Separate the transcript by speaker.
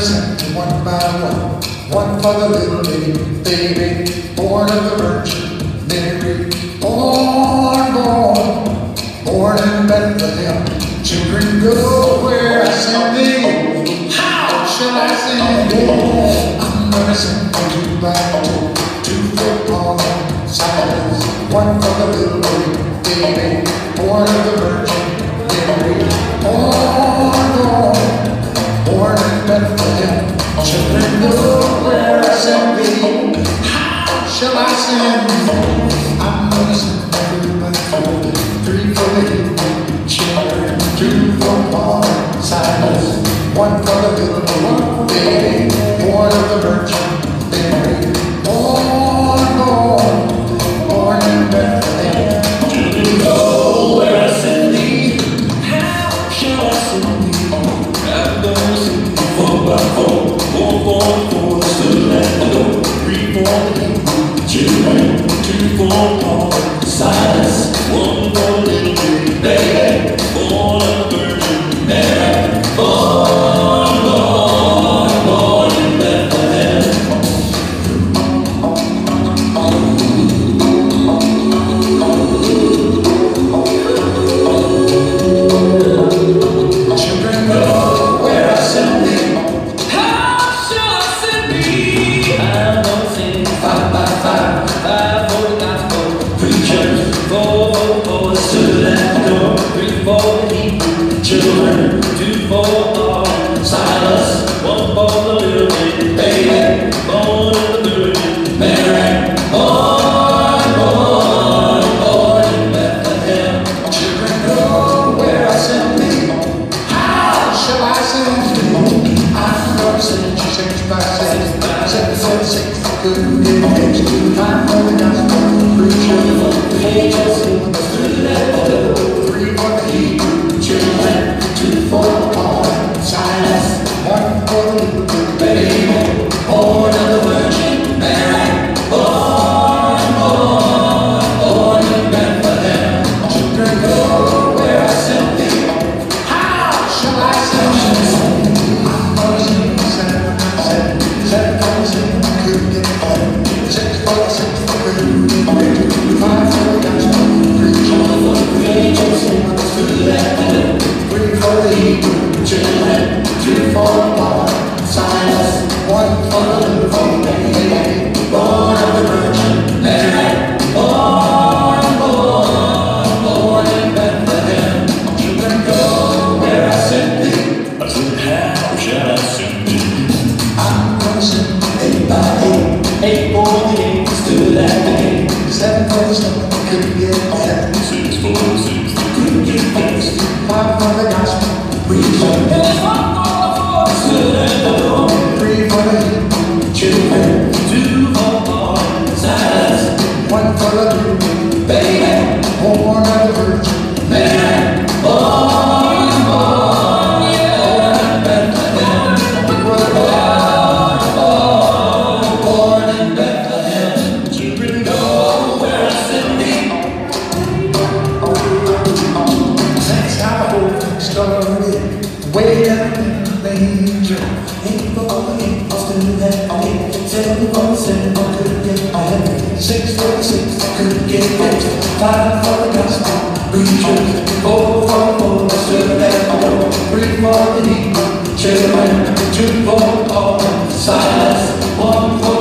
Speaker 1: present one by one. One for the little baby, baby, born of the Virgin Mary. Born, born, born in Bethlehem. Children go where I send thee. How shall I send thee? I'm gonna send you back to two foot on sides. One for the little baby,
Speaker 2: baby, born of the Virgin Jackson. for the children, do for the.
Speaker 1: could
Speaker 2: be said I
Speaker 1: couldn't get.
Speaker 2: Six foot six, I
Speaker 1: couldn't get it. Five for the gospel, preachers. Four for four, serve at all. Three for the deep, chairman. Two for Paul, Silas. One for